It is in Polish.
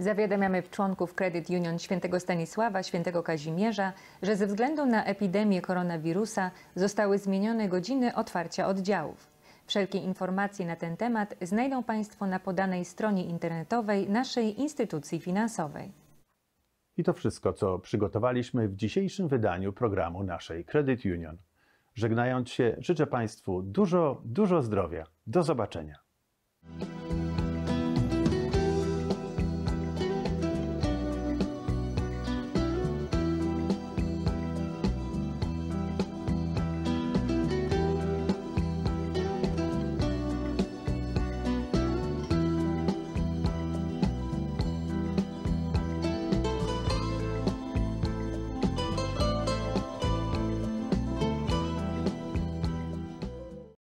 Zawiadamiamy członków Credit Union Świętego Stanisława, Świętego Kazimierza, że ze względu na epidemię koronawirusa zostały zmienione godziny otwarcia oddziałów. Wszelkie informacje na ten temat znajdą Państwo na podanej stronie internetowej naszej instytucji finansowej. I to wszystko, co przygotowaliśmy w dzisiejszym wydaniu programu naszej Credit Union. Żegnając się, życzę Państwu dużo, dużo zdrowia. Do zobaczenia.